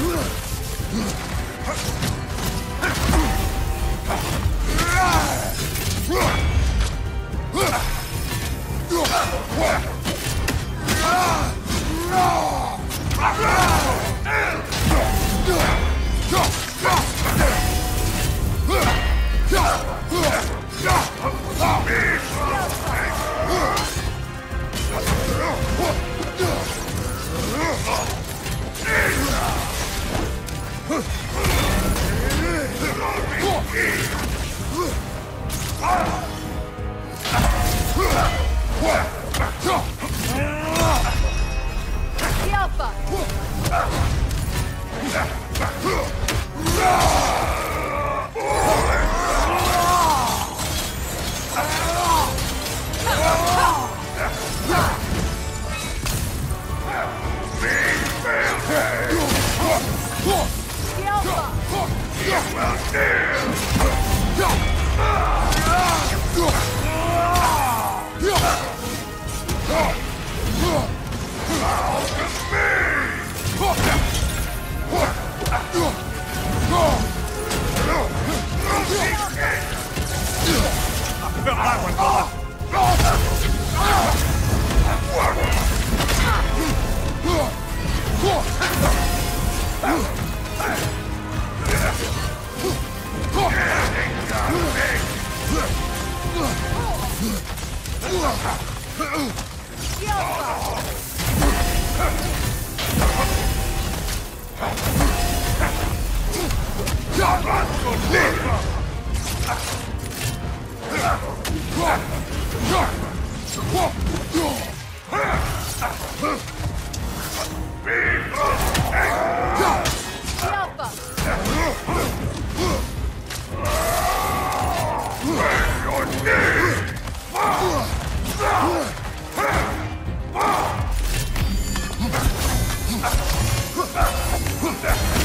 Huh? The Alpha! Huh!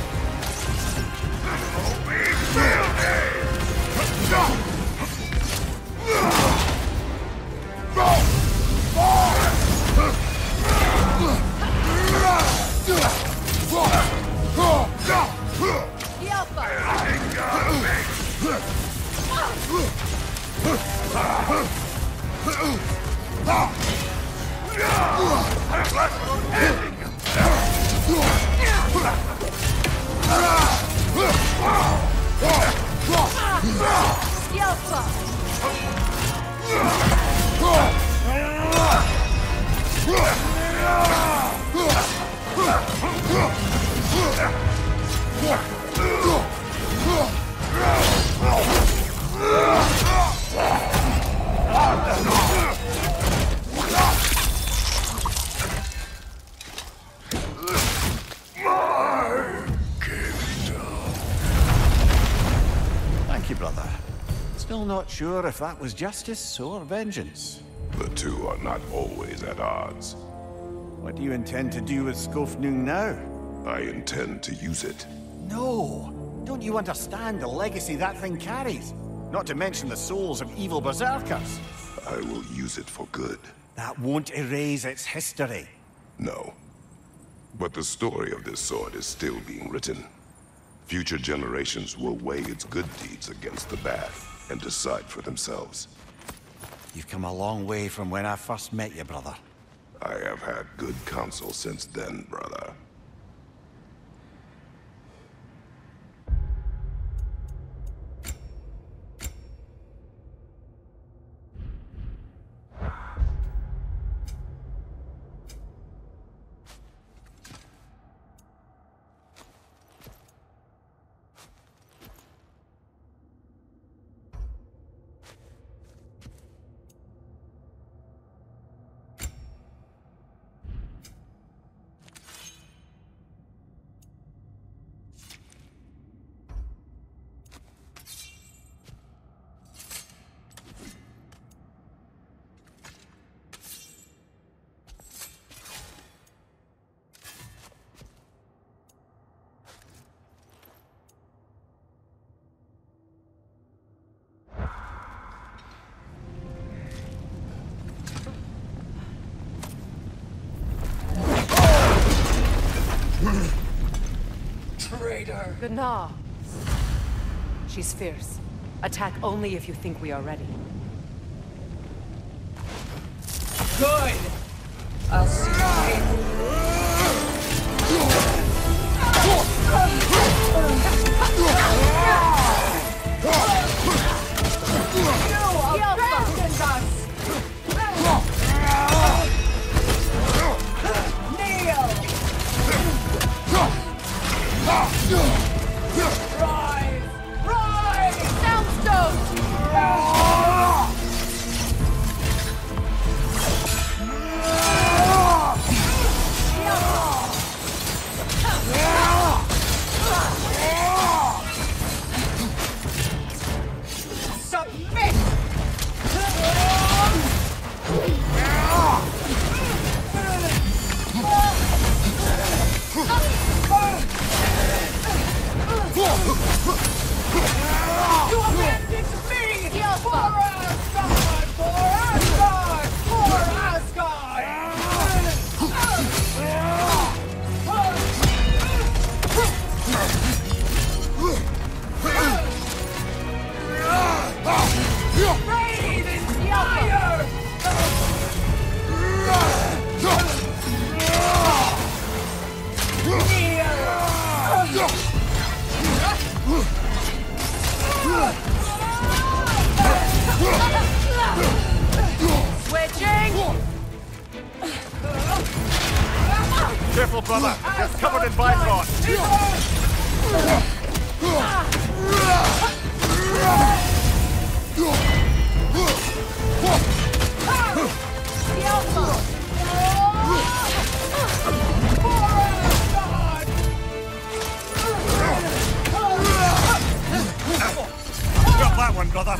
Viceroy. Thank not sure if that was justice or vengeance. The two are not always at odds. What do you intend to do with Skofnung now? I intend to use it. No! Don't you understand the legacy that thing carries? Not to mention the souls of evil berserkers. I will use it for good. That won't erase its history. No. But the story of this sword is still being written. Future generations will weigh its good deeds against the bad and decide for themselves. You've come a long way from when I first met you, brother. I have had good counsel since then, brother. Traitor! Gná. She's fierce. Attack only if you think we are ready. Good! I'll Careful, brother. You're covered in Bifrost. Got that one, brother.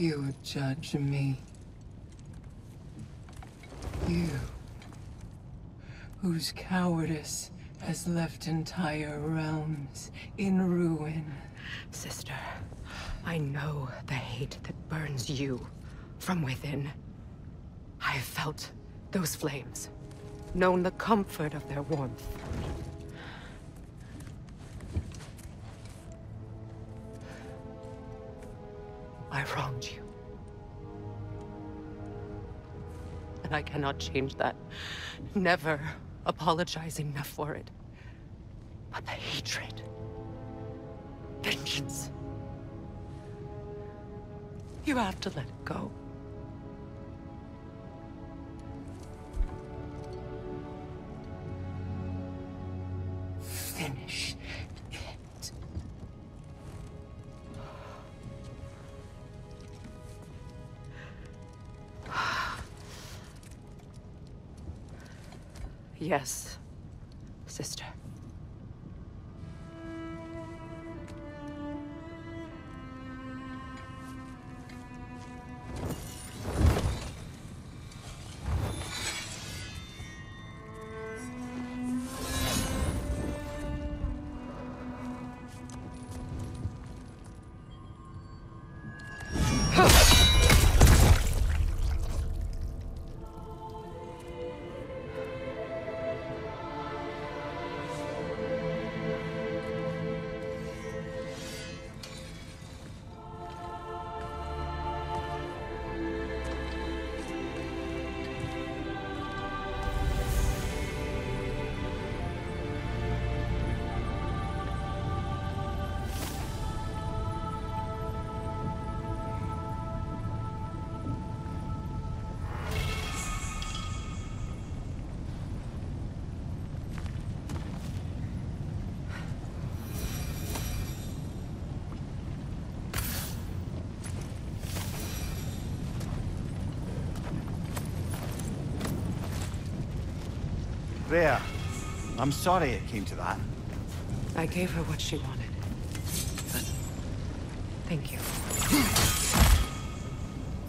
You would judge me. You, whose cowardice has left entire realms in ruin. Sister, I know the hate that burns you from within. I have felt those flames, known the comfort of their warmth. I wronged you. And I cannot change that. Never apologize enough for it. But the hatred, vengeance, you have to let it go. Finish Yes, sister. There. I'm sorry it came to that. I gave her what she wanted. But thank you.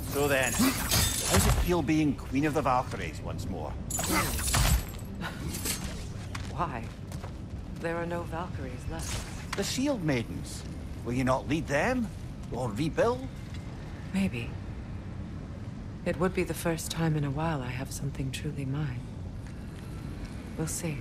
So then, how's it feel being Queen of the Valkyries once more? Why? There are no Valkyries left. The Shield Maidens. Will you not lead them? Or rebuild? Maybe. It would be the first time in a while I have something truly mine. We'll see.